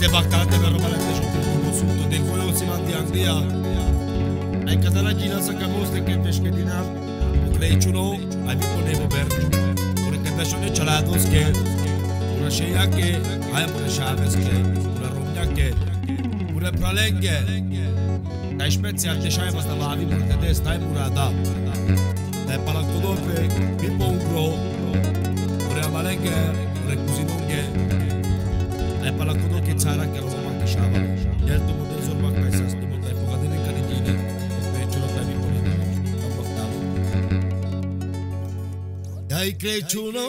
Este bactate per roba la cresciuto il consulto del voi si mandi Anglia. Ai catala gina sa camoste che pesche di nav. Creciuno, ai vi ponevo bergio. Ora che pescione cialatos che una sceia che hai una chaves che una romia che una pralenghe. Dai spezial de șai vasta vavi porque de stai murada. Dai palactodope, pipo un gro. Ora malenghe, ora cusinonghe. Dai palactodope țara che lo manca șava. El tu model zorba ca să stu model foga de caridine. Pe ce lo dai pune. Dai Crăciunul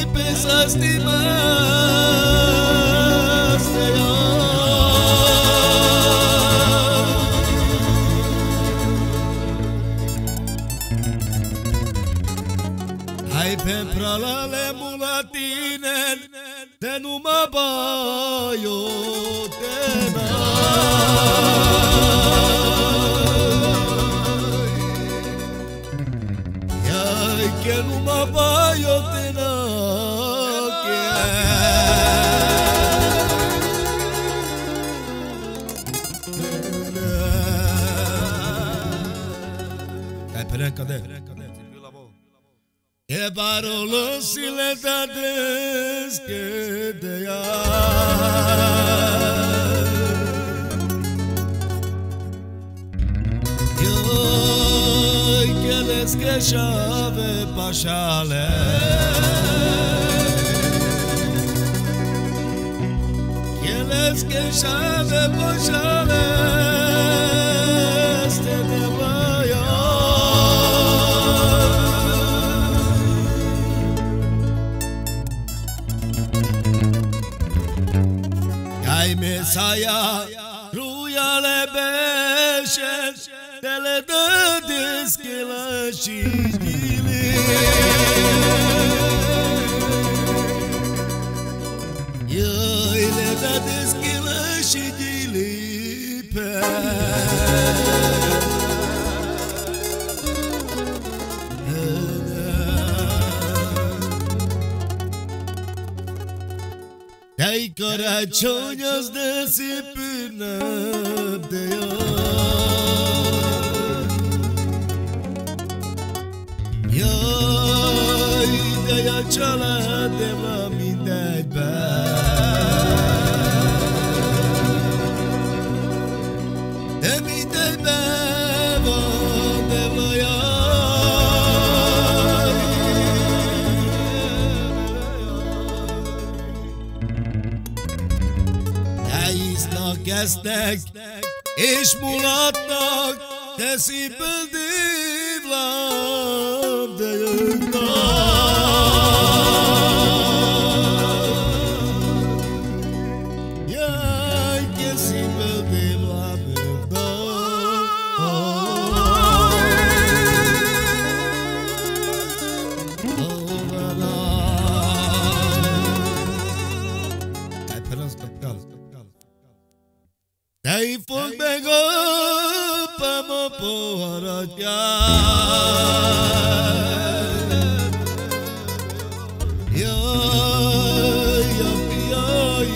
έπεσα στη μάστεο αι πραλάλε μου λατίνεν, δεν μου μαπάει ο τενάς cadê? É e barulho se le da que de Yo que les que chave pachale Quienes que ya me Ai Mesaia, ruiale beșen, te le dă deschela și Карачоньос да си пина дея Яй дея чала дева Kezdtek, és mulatnak, de szívből dívlám, de jönnek. Jaj, que szívből dívlám, Pompego pamo poratia Yo yo yo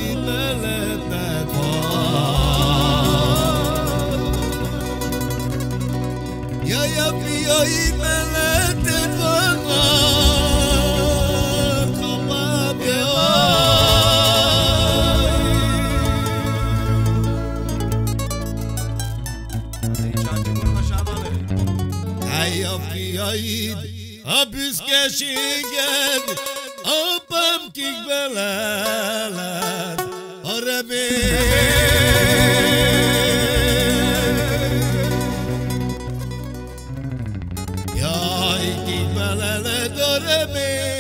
inele teko Yo yo yo inele teko Said, a büszkeséged a kik beleled, a remény. Jaj, kik beleled a remény.